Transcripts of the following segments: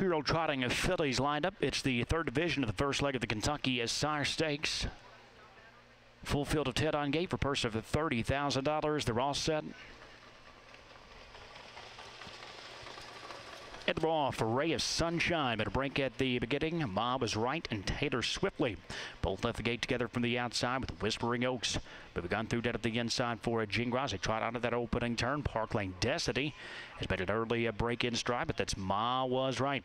two-year-old trotting of fillies lined up. It's the third division of the first leg of the Kentucky Sire Stakes. Full field of 10 on gate for purse of $30,000. They're all set. At the ball for Ray of Sunshine, but a break at the beginning. Ma was right and Taylor Swiftly. Both left the gate together from the outside with Whispering Oaks. But we've gone through that at the inside for Gingras. They trot out of that opening turn. Park Lane Destiny has made an early uh, break in stride, but that's Ma was right.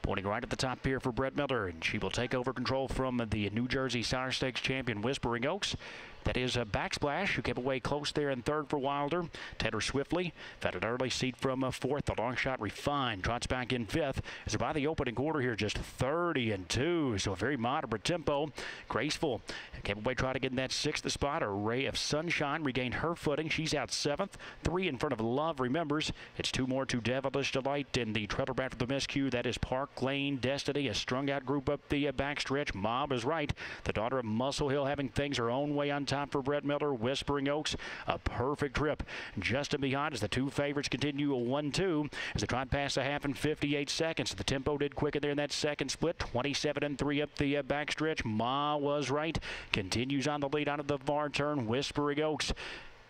Pointing right at the top here for Brett Miller, and she will take over control from the New Jersey Sire Stakes champion Whispering Oaks. That is a backsplash who came away close there in third for Wilder. Taylor Swiftly found an early seat from a fourth. The long shot refined trots back in fifth. As by the opening quarter here, just 30 and two, so a very moderate tempo. Graceful came away trying to get in that sixth spot. A ray of sunshine regained her footing. She's out seventh, three in front of Love. Remembers it's two more to Devilish Delight in the treble back for the miscue. That is Park Lane Destiny, a strung out group up the uh, backstretch. Mob is right. The daughter of Muscle Hill having things her own way on top for Brett Miller. Whispering Oaks, a perfect trip. Just in behind as the two favorites continue a 1-2 as they try past the half in 58 seconds. The tempo did quicken there in that second split. 27 and 3 up the uh, backstretch. Ma was right. Continues on the lead out of the far turn. Whispering Oaks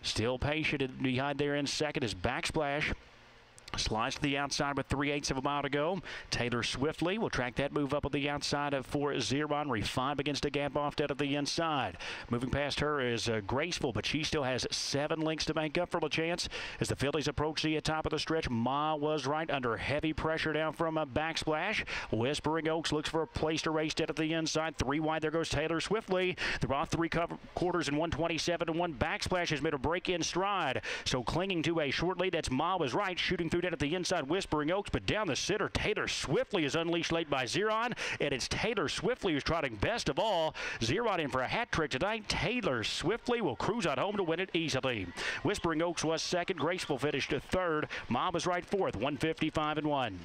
still patient behind there in second is Backsplash. Slides to the outside with three eighths of a mile to go. Taylor Swiftly will track that move up on the outside of for Zeron. Refined begins to gap off dead at the inside. Moving past her is uh, Graceful, but she still has seven links to make up for a chance as the fillies approach the top of the stretch. Ma was right under heavy pressure down from a backsplash. Whispering Oaks looks for a place to race dead at the inside. Three wide. There goes Taylor Swiftly. They're off three quarters and 127 and one. Backsplash has made a break in stride. So clinging to a short lead. That's Ma was right. Shooting through at the inside Whispering Oaks, but down the center, Taylor Swiftly is unleashed late by Zeron, and it's Taylor Swiftly who's trotting best of all. Zeron in for a hat trick tonight. Taylor Swiftly will cruise on home to win it easily. Whispering Oaks was second. Graceful finished to third. Mom was right fourth, 155 and 1.